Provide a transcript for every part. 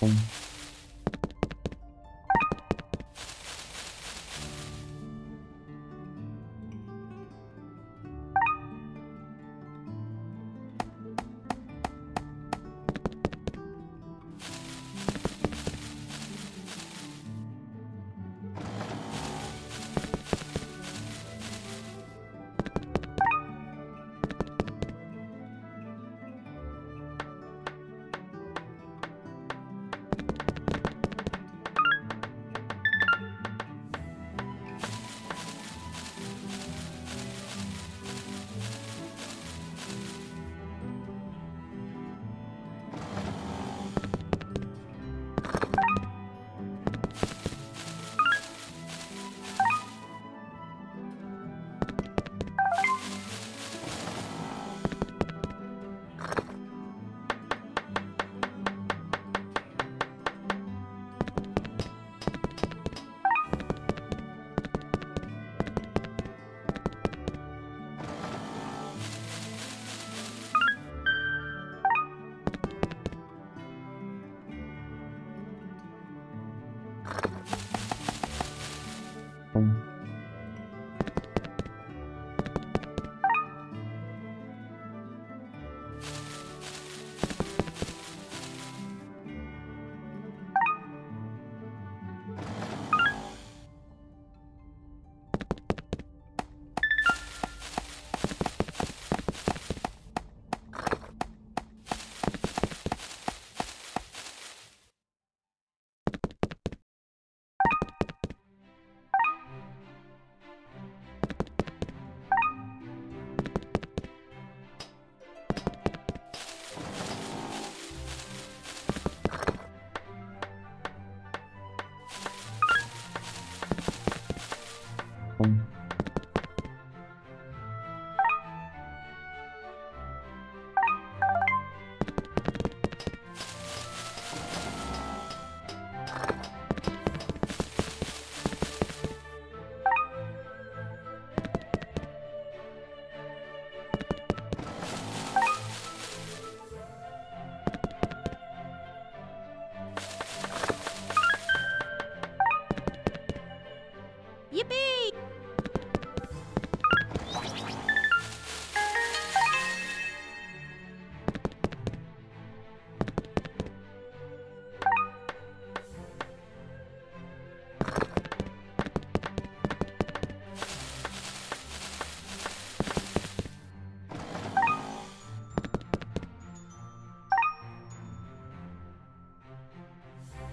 Yippee!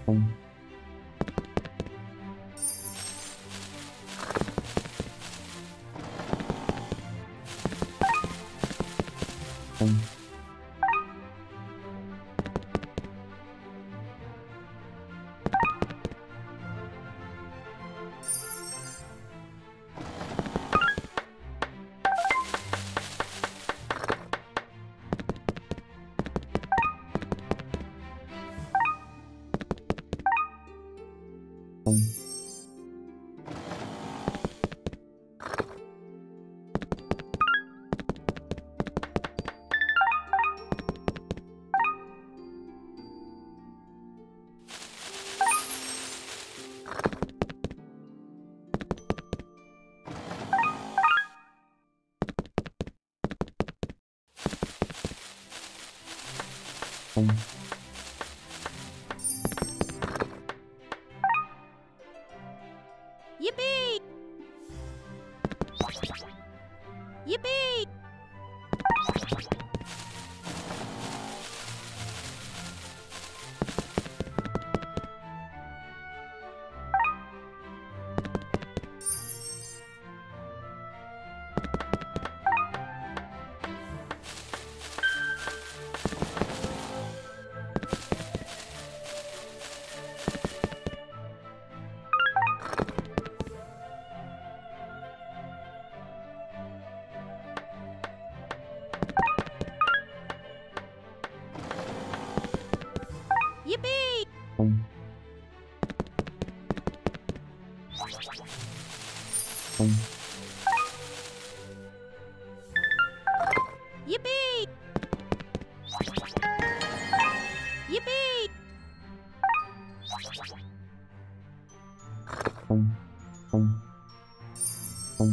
Yippee! Yippee! Yippee! Hey!